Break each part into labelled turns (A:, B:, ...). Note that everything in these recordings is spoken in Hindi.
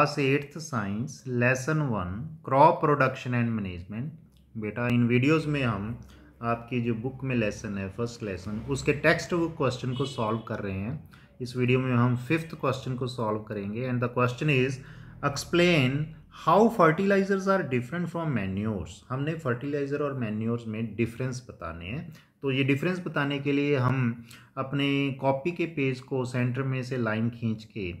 A: Class eighth science lesson one crop production and management बेटा, इन वीडियोस में हम आपकी जो बुक में लेसन है फ़र्स्ट लेसन उसके टेक्स्ट बुक क्वेश्चन को सॉल्व कर रहे हैं। इस वीडियो में हम फिफ्थ क्वेश्चन को सॉल्व करेंगे and the question is explain how fertilizers are different from manures हमने फर्टिलाइज़र और मैन्योर्स में डिफरेंस बताने हैं। तो ये डिफरेंस बताने के लिए हम अपने कॉपी के पेज को सेंटर में से लाइन खींच के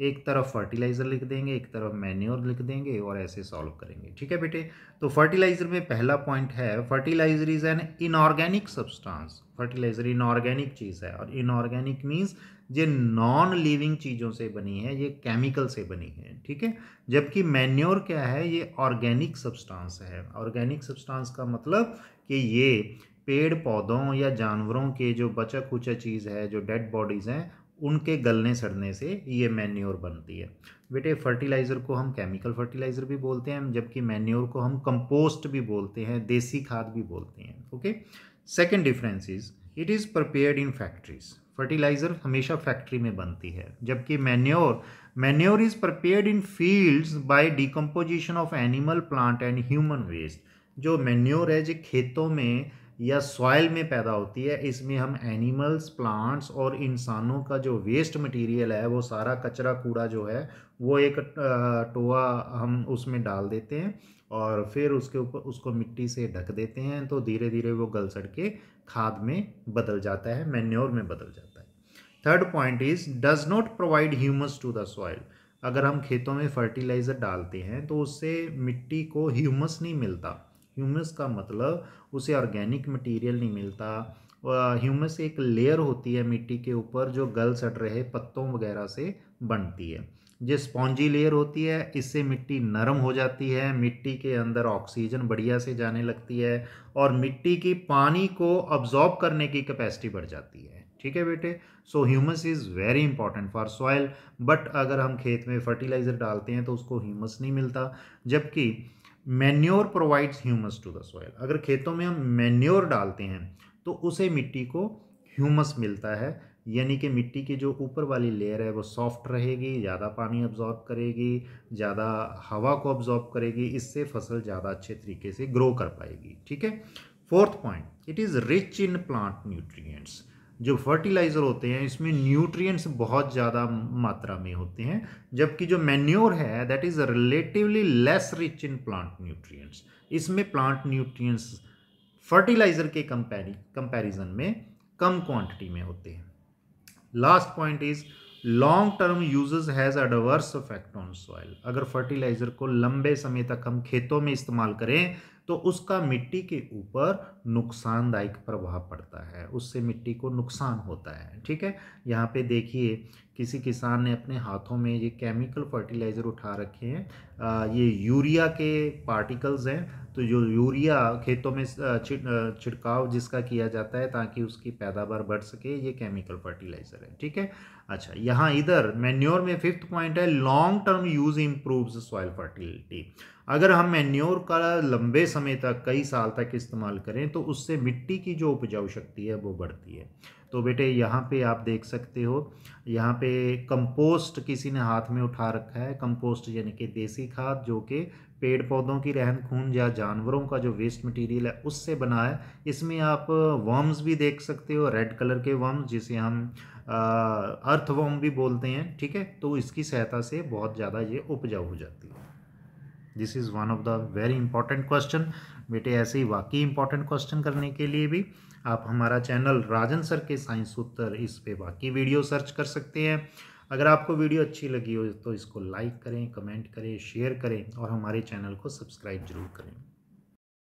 A: एक तरफ़ फर्टिलाइज़र लिख देंगे, एक तरफ़ मैन्योर लिख देंगे और ऐसे सॉल्व करेंगे। ठीक है बेटे? तो फर्टिलाइज़र में पहला पॉइंट है fertiliser is an inorganic substance fertiliser inorganic चीज़ है और इनऑर्गेनिक मीन्स ये नॉन लिविंग चीज़ों से बनी है, ये केमिकल से बनी है। ठीक है? जबकि मैन्योर क्या है, ये ऑर्गेनिक सब्सटेंस है। ऑर्गेनिक सब्सटेंस का मतलब कि ये पेड़ पौधों या जानवरों के जो बचा खुचा चीज़ है, जो डेड बॉडीज़ हैं उनके गलने सड़ने से ये मैन्योर बनती है। बेटे फर्टिलाइज़र को हम केमिकल फर्टिलाइज़र भी बोलते हैं, जबकि मैन्योर को हम कंपोस्ट भी बोलते हैं, देसी खाद भी बोलते हैं okay second difference is it is prepared in factories fertiliser हमेशा फैक्ट्री में बनती है, जबकि manure manure is prepared in fields by decomposition of animal plant and human waste जो मैन्योर है, जो खेतों में या सॉइल में पैदा होती है, इसमें हम एनिमल्स प्लांट्स और इंसानों का जो वेस्ट मटेरियल है, वो सारा कचरा कूड़ा जो है, वो एक टोआ हम उसमें डाल देते हैं और फिर उसके ऊपर, उसको मिट्टी से ढक देते हैं तो धीरे धीरे वो गल सड़ के खाद में बदल जाता है मैन्योर में बदल जाता है। Third point is does not provide humus to the soil अगर हम खेतों में फर्टिलाइज़र डालते हैं तो उससे मिट्टी को ह्यूमस नहीं मिलता। ह्यूमस का मतलब उसे ऑर्गेनिक मटेरियल नहीं मिलता। ह्यूमस एक लेयर होती है मिट्टी के ऊपर जो गल सड़ रहे पत्तों वगैरह से बनती है। जो स्पॉन्जी लेयर होती है, इससे मिट्टी नरम हो जाती है, मिट्टी के अंदर ऑक्सीजन बढ़िया से जाने लगती है और मिट्टी की पानी को अब्जॉर्ब करने की कैपेसिटी बढ़ जाती है। ठीक है बेटे? So humus is very important for soil but अगर हम खेत में फर्टिलाइज़र डालते हैं तो उसको ह्यूमस नहीं मिलता। जबकि manure provides humus to the soil अगर खेतों में हम मैन्योर डालते हैं तो उसे मिट्टी को ह्यूमस मिलता है। यानी कि मिट्टी की जो ऊपर वाली लेयर है, वो सॉफ्ट रहेगी, ज़्यादा पानी अब्जॉर्ब करेगी, ज़्यादा हवा को अब्जॉर्ब करेगी, इससे फ़सल ज़्यादा अच्छे तरीके से ग्रो कर पाएगी। ठीक है? Fourth point it is rich in plant nutrients जो फर्टिलाइज़र होते हैं, इसमें न्यूट्रिएंट्स बहुत ज़्यादा मात्रा में होते हैं, जबकि जो मैन्योर है that is relatively less rich in plant nutrients इसमें प्लांट न्यूट्रिएंट्स फर्टिलाइज़र के कंपेरि कंपैरिजन में कम क्वांटिटी में होते हैं। Last point is long term uses has adverse effect on soil अगर फर्टिलाइज़र को लंबे समय तक हम खेतों में इस्तेमाल करें तो उसका मिट्टी के ऊपर नुकसानदायक प्रभाव पड़ता है। उससे मिट्टी को नुकसान होता है, ठीक है? यहाँ पे देखिए, किसी किसान ने अपने हाथों में ये केमिकल फर्टिलाइज़र उठा रखे हैं। ये यूरिया के पार्टिकल्स हैं तो जो यूरिया खेतों में छिड़काव जिसका किया जाता है ताकि उसकी पैदावार बढ़ सके, ये केमिकल फर्टिलाइज़र है, ठीक है? अच्छा यहाँ इधर, मैन्योर में फिफ्थ पॉइंट है, long term use improve soil fertility. अगर हम मैन्योर का लंबे समय तक, कई साल तक इस्तेमाल करें तो उससे मिट्टी की जो उपजाऊ शक्ति है, वो बढ़ती है। तो बेटे, यहाँ पे आप देख सकते हो, यहाँ पे कंपोस्ट किसी ने हाथ में उठा रखा है। कंपोस्ट यानी कि देसी खाद, जो कि पेड़ पौधों की रहन खून या जानवरों का जो वेस्ट मटेरियल है, उससे बना है। इसमें आप वर्म्स भी देख सकते हो रेड कलर के वर्म्स जिसे हम अर्थ वर्म भी बोलते हैं, ठीक है? तो इसकी सहायता से बहुत ज़्यादा ये उपजाऊ हो जाती है। This is one of the very important question बेटे, ऐसे ही वाकई इंपॉर्टेंट क्वेश्चन करने के लिए भी आप हमारा चैनल राजन सर के साइंस उत्तर इस पे बाकी वीडियो सर्च कर सकते हैं। अगर आपको वीडियो अच्छी लगी हो तो इसको लाइक करें कमेंट करें शेयर करें और हमारे चैनल को सब्सक्राइब ज़रूर करें।